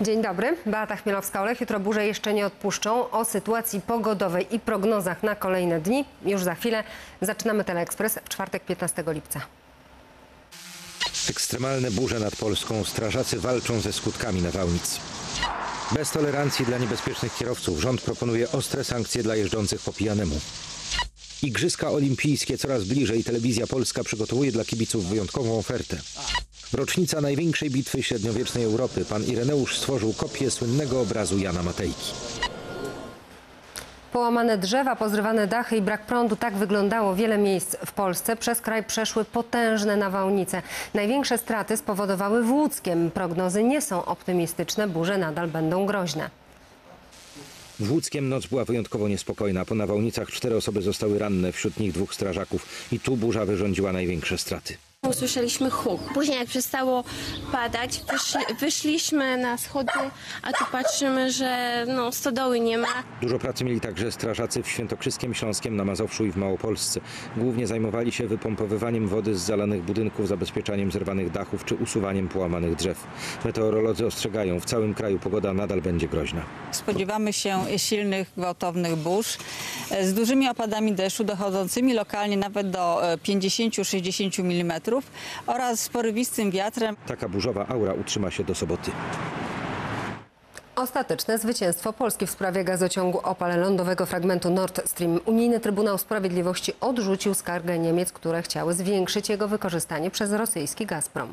Dzień dobry, Beata Chmielowska-Olech. Jutro burze jeszcze nie odpuszczą. O sytuacji pogodowej i prognozach na kolejne dni już za chwilę. Zaczynamy Teleekspres w czwartek 15 lipca. Ekstremalne burze nad Polską. Strażacy walczą ze skutkami nawałnic. Bez tolerancji dla niebezpiecznych kierowców rząd proponuje ostre sankcje dla jeżdżących po pijanemu. Igrzyska olimpijskie coraz bliżej. Telewizja Polska przygotowuje dla kibiców wyjątkową ofertę. Rocznica największej bitwy średniowiecznej Europy. Pan Ireneusz stworzył kopię słynnego obrazu Jana Matejki. Połamane drzewa, pozrywane dachy i brak prądu. Tak wyglądało wiele miejsc w Polsce. Przez kraj przeszły potężne nawałnice. Największe straty spowodowały w Łódzkiem. Prognozy nie są optymistyczne. Burze nadal będą groźne. W Łódzkiem noc była wyjątkowo niespokojna. Po nawałnicach cztery osoby zostały ranne, wśród nich dwóch strażaków. I tu burza wyrządziła największe straty. Usłyszeliśmy huk. Później jak przestało padać, wyszli, wyszliśmy na schody, a tu patrzymy, że no, stodoły nie ma. Dużo pracy mieli także strażacy w Świętokrzyskiem, Śląskiem, na Mazowszu i w Małopolsce. Głównie zajmowali się wypompowywaniem wody z zalanych budynków, zabezpieczaniem zerwanych dachów czy usuwaniem połamanych drzew. Meteorolodzy ostrzegają, w całym kraju pogoda nadal będzie groźna. Spodziewamy się silnych, gwałtownych burz e, z dużymi opadami deszczu dochodzącymi lokalnie nawet do e, 50-60 mm oraz z porywistym wiatrem. Taka burzowa aura utrzyma się do soboty. Ostateczne zwycięstwo Polski w sprawie gazociągu opal lądowego fragmentu Nord Stream. Unijny Trybunał Sprawiedliwości odrzucił skargę Niemiec, które chciały zwiększyć jego wykorzystanie przez rosyjski Gazprom.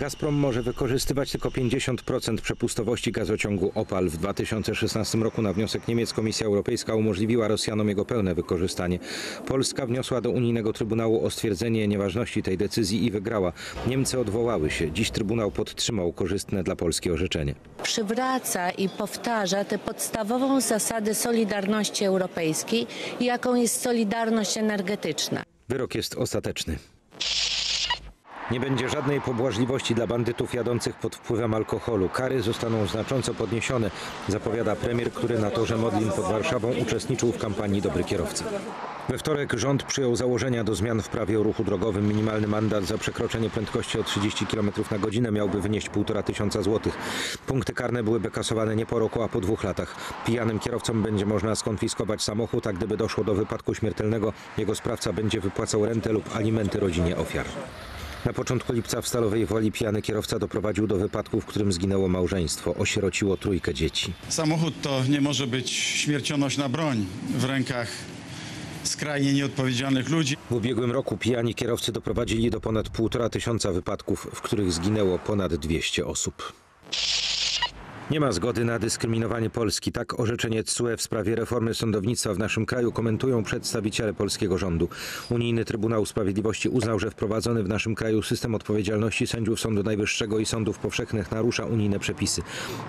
Gazprom może wykorzystywać tylko 50% przepustowości gazociągu Opal. W 2016 roku na wniosek Niemiec Komisja Europejska umożliwiła Rosjanom jego pełne wykorzystanie. Polska wniosła do Unijnego Trybunału o stwierdzenie nieważności tej decyzji i wygrała. Niemcy odwołały się. Dziś Trybunał podtrzymał korzystne dla Polski orzeczenie. przywraca i powtarza tę podstawową zasadę solidarności europejskiej, jaką jest solidarność energetyczna. Wyrok jest ostateczny. Nie będzie żadnej pobłażliwości dla bandytów jadących pod wpływem alkoholu. Kary zostaną znacząco podniesione, zapowiada premier, który na torze Modlin pod Warszawą uczestniczył w kampanii Dobry Kierowca. We wtorek rząd przyjął założenia do zmian w prawie o ruchu drogowym. Minimalny mandat za przekroczenie prędkości o 30 km na godzinę miałby wynieść 1,5 tysiąca złotych. Punkty karne byłyby kasowane nie po roku, a po dwóch latach. Pijanym kierowcom będzie można skonfiskować samochód, a gdyby doszło do wypadku śmiertelnego, jego sprawca będzie wypłacał rentę lub alimenty rodzinie ofiar. Na początku lipca w Stalowej Woli pijany kierowca doprowadził do wypadku, w którym zginęło małżeństwo. Osierociło trójkę dzieci. Samochód to nie może być śmiercionośna broń w rękach skrajnie nieodpowiedzialnych ludzi. W ubiegłym roku pijani kierowcy doprowadzili do ponad półtora tysiąca wypadków, w których zginęło ponad 200 osób. Nie ma zgody na dyskryminowanie Polski. Tak orzeczenie TSUE w sprawie reformy sądownictwa w naszym kraju komentują przedstawiciele polskiego rządu. Unijny Trybunał Sprawiedliwości uznał, że wprowadzony w naszym kraju system odpowiedzialności sędziów Sądu Najwyższego i sądów powszechnych narusza unijne przepisy.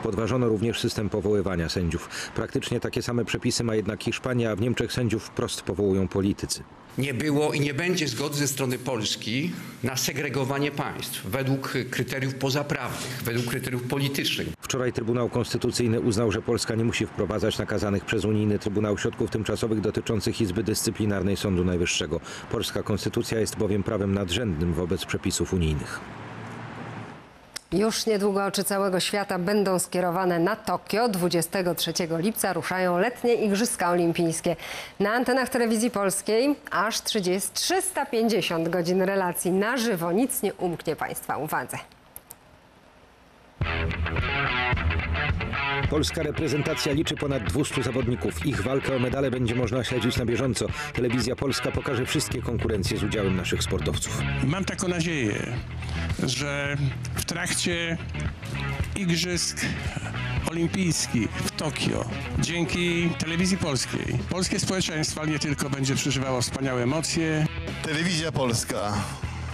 Podważono również system powoływania sędziów. Praktycznie takie same przepisy ma jednak Hiszpania, a w Niemczech sędziów wprost powołują politycy. Nie było i nie będzie zgody ze strony Polski na segregowanie państw według kryteriów pozaprawnych, według kryteriów politycznych. Wczoraj Trybunał Konstytucyjny uznał, że Polska nie musi wprowadzać nakazanych przez Unijny Trybunał środków tymczasowych dotyczących Izby Dyscyplinarnej Sądu Najwyższego. Polska konstytucja jest bowiem prawem nadrzędnym wobec przepisów unijnych. Już niedługo oczy całego świata będą skierowane na Tokio. 23 lipca ruszają letnie Igrzyska Olimpijskie. Na antenach telewizji polskiej aż 30, 350 godzin relacji na żywo. Nic nie umknie Państwa uwadze. Polska reprezentacja liczy ponad 200 zawodników. Ich walkę o medale będzie można śledzić na bieżąco. Telewizja Polska pokaże wszystkie konkurencje z udziałem naszych sportowców. Mam taką nadzieję, że w trakcie Igrzysk Olimpijskich w Tokio, dzięki telewizji polskiej, polskie społeczeństwo nie tylko będzie przeżywało wspaniałe emocje, Telewizja Polska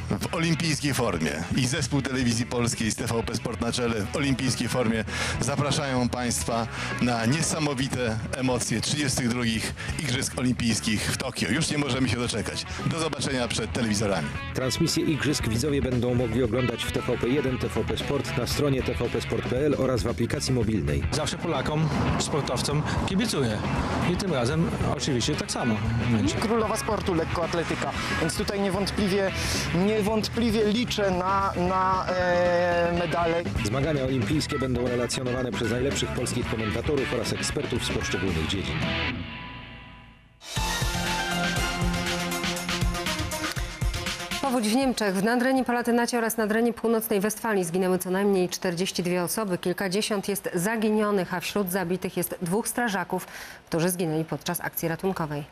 w olimpijskiej formie i zespół telewizji polskiej z TVP Sport na czele w olimpijskiej formie zapraszają Państwa na niesamowite emocje 32 Igrzysk Olimpijskich w Tokio. Już nie możemy się doczekać. Do zobaczenia przed telewizorami. Transmisję igrzysk widzowie będą mogli oglądać w TVP1, TVP Sport, na stronie tvpsport.pl oraz w aplikacji mobilnej. Zawsze Polakom, sportowcom kibicuję. I tym razem oczywiście tak samo będzie. królowa sportu lekkoatletyka, więc tutaj niewątpliwie nie niewątpliwie liczę na, na e, medale. Zmagania olimpijskie będą relacjonowane przez najlepszych polskich komentatorów oraz ekspertów z poszczególnych dziedzin. Powódź w Niemczech. W Nadrenii Palatynacie oraz Nadrenii Północnej Westfalii zginęły co najmniej 42 osoby. Kilkadziesiąt jest zaginionych, a wśród zabitych jest dwóch strażaków, którzy zginęli podczas akcji ratunkowej.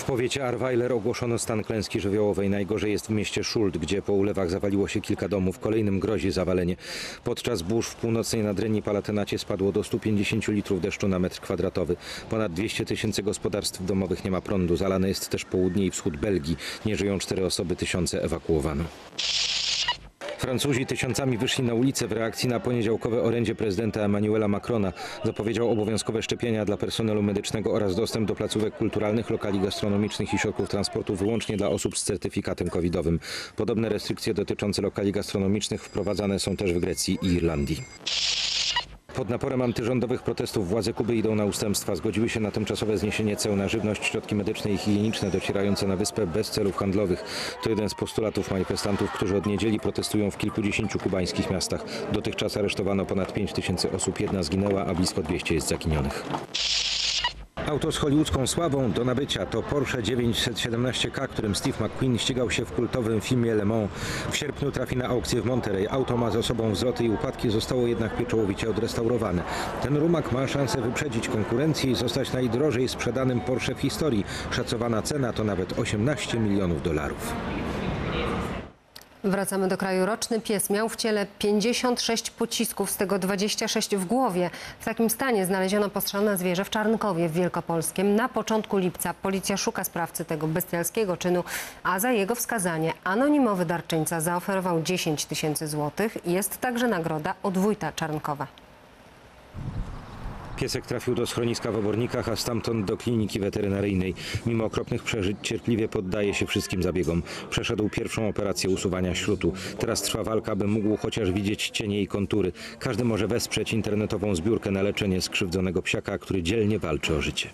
W powiecie Arweiler ogłoszono stan klęski żywiołowej. Najgorzej jest w mieście Schuld, gdzie po ulewach zawaliło się kilka domów. Kolejnym grozi zawalenie. Podczas burz w północnej Nadrenii Palatynacie spadło do 150 litrów deszczu na metr kwadratowy. Ponad 200 tysięcy gospodarstw domowych nie ma prądu. Zalane jest też południe i wschód Belgii. Nie żyją cztery osoby, tysiące ewakuowano. Francuzi tysiącami wyszli na ulicę w reakcji na poniedziałkowe orędzie prezydenta Emmanuela Macrona. Zapowiedział obowiązkowe szczepienia dla personelu medycznego oraz dostęp do placówek kulturalnych, lokali gastronomicznych i środków transportu wyłącznie dla osób z certyfikatem covidowym. Podobne restrykcje dotyczące lokali gastronomicznych wprowadzane są też w Grecji i Irlandii. Pod naporem antyrządowych protestów władze Kuby idą na ustępstwa. Zgodziły się na tymczasowe zniesienie ceł na żywność, środki medyczne i higieniczne docierające na wyspę bez celów handlowych. To jeden z postulatów manifestantów, którzy od niedzieli protestują w kilkudziesięciu kubańskich miastach. Dotychczas aresztowano ponad 5 tysięcy osób, jedna zginęła, a blisko 200 jest zaginionych. Auto z hollywoodzką sławą do nabycia to Porsche 917K, którym Steve McQueen ścigał się w kultowym filmie Le Mans. W sierpniu trafi na aukcję w Monterey. Auto ma za sobą wzloty i upadki, zostało jednak pieczołowicie odrestaurowane. Ten rumak ma szansę wyprzedzić konkurencję i zostać najdrożej sprzedanym Porsche w historii. Szacowana cena to nawet 18 milionów dolarów. Wracamy do kraju. Roczny pies miał w ciele 56 pocisków, z tego 26 w głowie. W takim stanie znaleziono postrzelone zwierzę w Czarnkowie w Wielkopolskiem. Na początku lipca policja szuka sprawcy tego bestialskiego czynu, a za jego wskazanie anonimowy darczyńca zaoferował 10 tysięcy złotych. Jest także nagroda od wójta Czarnkowa. Piesek trafił do schroniska w Obornikach, a stamtąd do kliniki weterynaryjnej. Mimo okropnych przeżyć cierpliwie poddaje się wszystkim zabiegom. Przeszedł pierwszą operację usuwania śrutu. Teraz trwa walka, by mógł chociaż widzieć cienie i kontury. Każdy może wesprzeć internetową zbiórkę na leczenie skrzywdzonego psiaka, który dzielnie walczy o życie.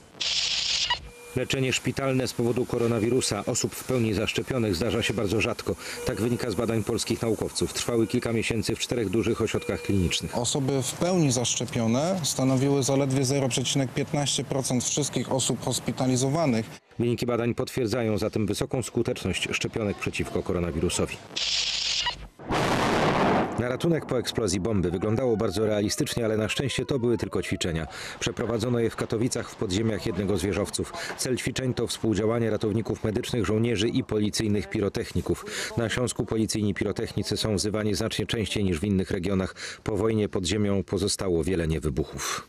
Leczenie szpitalne z powodu koronawirusa osób w pełni zaszczepionych zdarza się bardzo rzadko. Tak wynika z badań polskich naukowców. Trwały kilka miesięcy w czterech dużych ośrodkach klinicznych. Osoby w pełni zaszczepione stanowiły zaledwie 0,15% wszystkich osób hospitalizowanych. Wyniki badań potwierdzają zatem wysoką skuteczność szczepionek przeciwko koronawirusowi. Na ratunek po eksplozji bomby wyglądało bardzo realistycznie, ale na szczęście to były tylko ćwiczenia. Przeprowadzono je w Katowicach w podziemiach jednego z wieżowców. Cel ćwiczeń to współdziałanie ratowników medycznych, żołnierzy i policyjnych pirotechników. Na Śląsku policyjni pirotechnicy są wzywani znacznie częściej niż w innych regionach. Po wojnie pod ziemią pozostało wiele niewybuchów.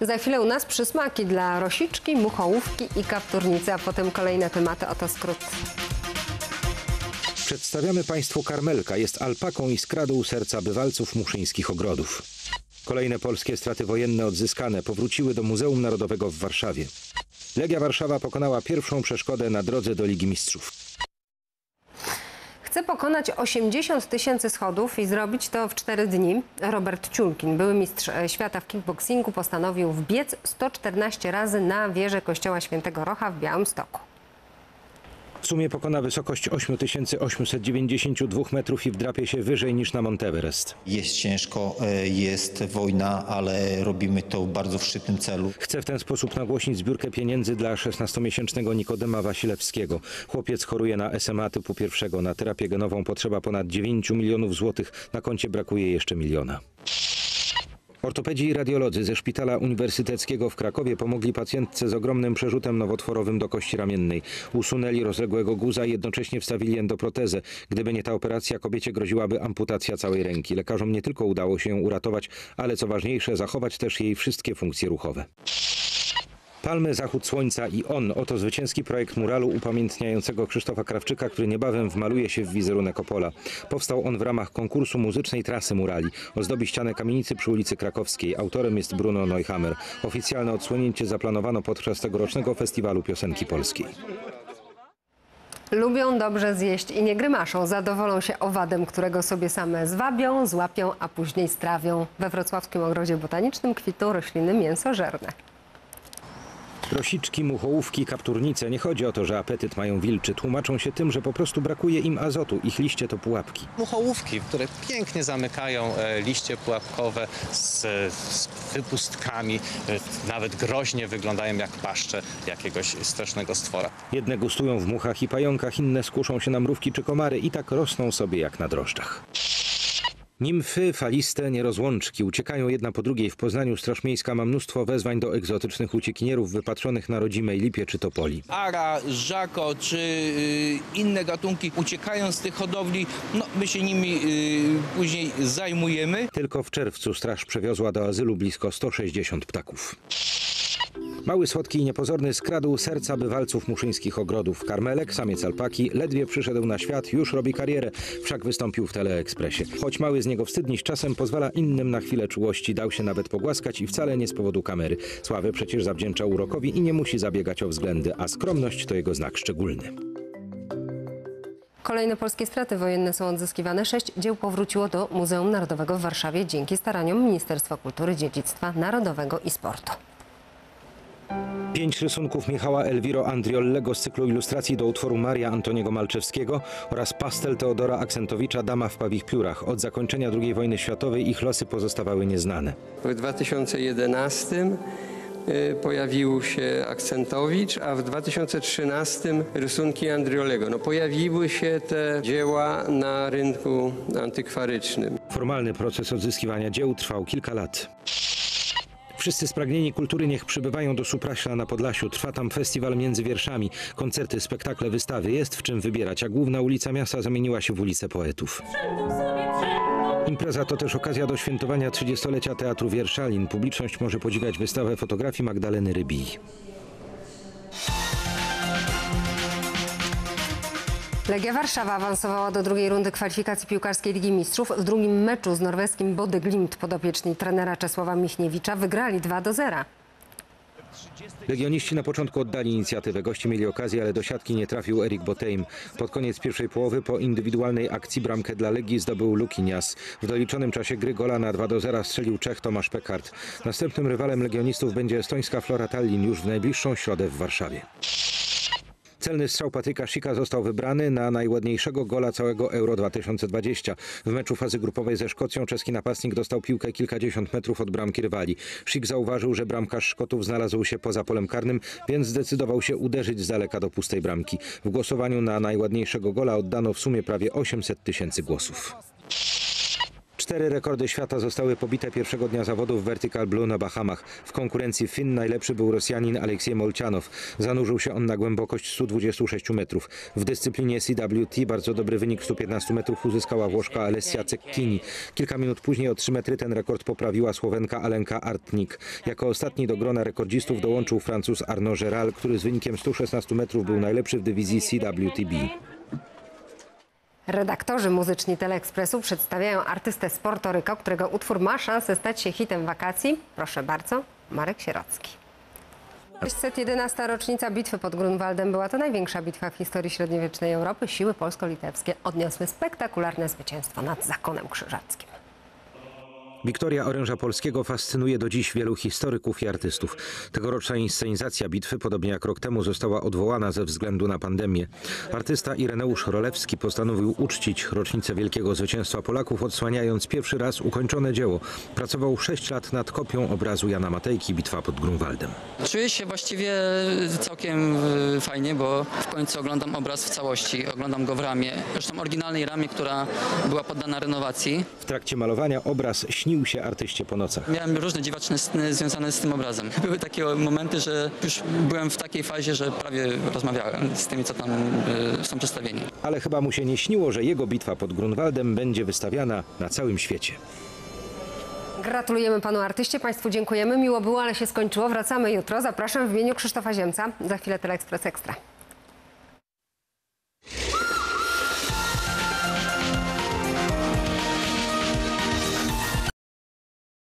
Za chwilę u nas przysmaki dla rosiczki, muchołówki i kapturnicy, a potem kolejne tematy. Oto skrót. Przedstawiamy Państwu Karmelka. Jest alpaką i skradł serca bywalców muszyńskich ogrodów. Kolejne polskie straty wojenne odzyskane powróciły do Muzeum Narodowego w Warszawie. Legia Warszawa pokonała pierwszą przeszkodę na drodze do Ligi Mistrzów. Chce pokonać 80 tysięcy schodów i zrobić to w 4 dni. Robert Ciulkin, były mistrz e, świata w kickboxingu, postanowił wbiec 114 razy na wieżę kościoła Świętego Rocha w Białymstoku. W sumie pokona wysokość 8892 metrów i wdrapie się wyżej niż na Monteverest. Jest ciężko, e, jest wojna, ale robimy to bardzo w szczytnym celu. Chce w ten sposób nagłośnić zbiórkę pieniędzy dla 16-miesięcznego Nikodema Wasilewskiego. Chłopiec choruje na SMA typu pierwszego. Na terapię genową potrzeba ponad 9 milionów złotych. Na koncie brakuje jeszcze miliona. Ortopedzi i radiolodzy ze Szpitala Uniwersyteckiego w Krakowie pomogli pacjentce z ogromnym przerzutem nowotworowym do kości ramiennej. Usunęli rozległego guza i jednocześnie wstawili endoprotezę. Gdyby nie ta operacja, kobiecie groziłaby amputacja całej ręki. Lekarzom nie tylko udało się ją uratować, ale co ważniejsze, zachować też jej wszystkie funkcje ruchowe. Palmy, zachód słońca i on. Oto zwycięski projekt muralu upamiętniającego Krzysztofa Krawczyka, który niebawem wmaluje się w wizerunek Opola. Powstał on w ramach konkursu muzycznej trasy murali. Ozdobi ścianę kamienicy przy ulicy Krakowskiej. Autorem jest Bruno Neuhammer. Oficjalne odsłonięcie zaplanowano podczas tegorocznego Festiwalu Piosenki Polskiej. Lubią dobrze zjeść i nie grymaszą. Zadowolą się owadem, którego sobie same zwabią, złapią, a później strawią. We Wrocławskim Ogrodzie Botanicznym kwitną rośliny mięsożerne. Rosiczki, muchołówki, kapturnice. Nie chodzi o to, że apetyt mają wilczy. Tłumaczą się tym, że po prostu brakuje im azotu. Ich liście to pułapki. muchołówki, które pięknie zamykają e, liście pułapkowe z, z wypustkami, e, nawet groźnie wyglądają jak paszcze jakiegoś strasznego stwora. Jedne gustują w muchach i pająkach, inne skuszą się na mrówki czy komary i tak rosną sobie jak na drożdżach. Nimfy, faliste, nierozłączki uciekają jedna po drugiej. W Poznaniu Straż Miejska ma mnóstwo wezwań do egzotycznych uciekinierów wypatrzonych na rodzimej lipie czy topoli. Ara, żako czy y, inne gatunki uciekają z tych hodowli, no my się nimi y, później zajmujemy. Tylko w czerwcu straż przewiozła do azylu blisko 160 ptaków. Mały, słodki i niepozorny skradł serca bywalców muszyńskich ogrodów. Karmelek, samiec alpaki, ledwie przyszedł na świat, już robi karierę, wszak wystąpił w Teleekspresie. Choć mały z niego wstydniś czasem pozwala innym na chwilę czułości, dał się nawet pogłaskać i wcale nie z powodu kamery. Sławę przecież zawdzięcza urokowi i nie musi zabiegać o względy, a skromność to jego znak szczególny. Kolejne polskie straty wojenne są odzyskiwane. Sześć dzieł powróciło do Muzeum Narodowego w Warszawie dzięki staraniom Ministerstwa Kultury, Dziedzictwa Narodowego i Sportu. Pięć rysunków Michała Elwiro Andriollego z cyklu ilustracji do utworu Maria Antoniego Malczewskiego oraz pastel Teodora Aksentowicza Dama w pawich piórach. Od zakończenia II wojny światowej ich losy pozostawały nieznane. W 2011 y, pojawił się Akcentowicz, a w 2013 rysunki Andriolego. No, pojawiły się te dzieła na rynku antykwarycznym. Formalny proces odzyskiwania dzieł trwał kilka lat. Wszyscy spragnieni kultury niech przybywają do Supraśla na Podlasiu. Trwa tam festiwal między wierszami, koncerty, spektakle, wystawy. Jest w czym wybierać, a główna ulica miasta zamieniła się w ulicę poetów. Impreza to też okazja do świętowania 30-lecia Teatru Wierszalin. Publiczność może podziwiać wystawę fotografii Magdaleny Rybij. Legia Warszawa awansowała do drugiej rundy kwalifikacji piłkarskiej Ligi Mistrzów. W drugim meczu z norweskim Body Glimt podopieczni trenera Czesława Michniewicza wygrali 2 do 0. Legioniści na początku oddali inicjatywę. Goście mieli okazję, ale do siatki nie trafił Erik Boteim. Pod koniec pierwszej połowy po indywidualnej akcji bramkę dla Legii zdobył Lukinias. W doliczonym czasie gry gola na 2 do 0 strzelił Czech Tomasz Pekart. Następnym rywalem legionistów będzie estońska Flora Tallinn już w najbliższą środę w Warszawie. Celny strzał Patryka został wybrany na najładniejszego gola całego Euro 2020. W meczu fazy grupowej ze Szkocją czeski napastnik dostał piłkę kilkadziesiąt metrów od bramki rywali. Sik zauważył, że bramkarz Szkotów znalazł się poza polem karnym, więc zdecydował się uderzyć z daleka do pustej bramki. W głosowaniu na najładniejszego gola oddano w sumie prawie 800 tysięcy głosów. Cztery rekordy świata zostały pobite pierwszego dnia zawodów Vertical Blue na Bahamach. W konkurencji Fin najlepszy był Rosjanin Aleksiej Molczanow. Zanurzył się on na głębokość 126 metrów. W dyscyplinie CWT bardzo dobry wynik 115 metrów uzyskała Włoszka Alessia Cecchini. Kilka minut później o 3 metry ten rekord poprawiła Słowenka Alenka Artnik. Jako ostatni do grona rekordzistów dołączył Francuz Arnaud Geral, który z wynikiem 116 metrów był najlepszy w dywizji CWTB. Redaktorzy muzyczni Teleekspresu przedstawiają artystę z którego utwór ma szansę stać się hitem wakacji. Proszę bardzo, Marek Sierocki. 611. rocznica bitwy pod Grunwaldem była to największa bitwa w historii średniowiecznej Europy. Siły polsko-litewskie odniosły spektakularne zwycięstwo nad zakonem krzyżackim. Wiktoria Oręża Polskiego fascynuje do dziś wielu historyków i artystów. Tegoroczna inscenizacja bitwy, podobnie jak rok temu, została odwołana ze względu na pandemię. Artysta Ireneusz Rolewski postanowił uczcić rocznicę wielkiego zwycięstwa Polaków, odsłaniając pierwszy raz ukończone dzieło. Pracował 6 lat nad kopią obrazu Jana Matejki Bitwa pod Grunwaldem. Czuję się właściwie całkiem y, fajnie, bo w końcu oglądam obraz w całości. Oglądam go w ramie, zresztą oryginalnej ramie, która była poddana renowacji. W trakcie malowania obraz śnił się artyście po nocach. Miałem różne dziwaczne sny związane z tym obrazem. Były takie momenty, że już byłem w takiej fazie, że prawie rozmawiałem z tymi, co tam y, są przedstawieni. Ale chyba mu się nie śniło, że jego bitwa pod Grunwaldem będzie wystawiana na całym świecie. Gratulujemy panu artyście, państwu dziękujemy. Miło było, ale się skończyło. Wracamy jutro. Zapraszam w imieniu Krzysztofa Ziemca. Za chwilę Teleekspres Ekstra.